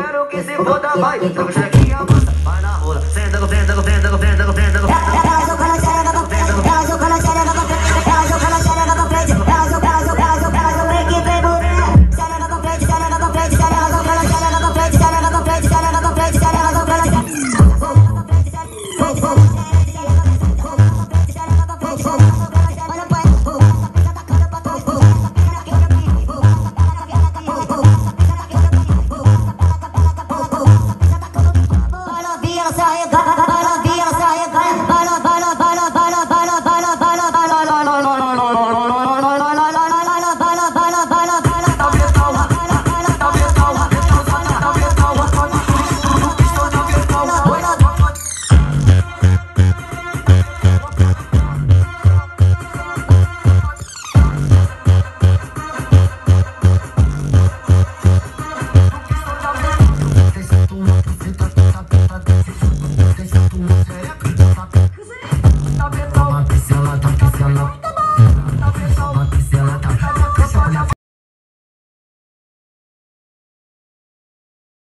करो किसी खुदा भाई। सब शकिया Uma pincelada, pincelada, uma pincelada,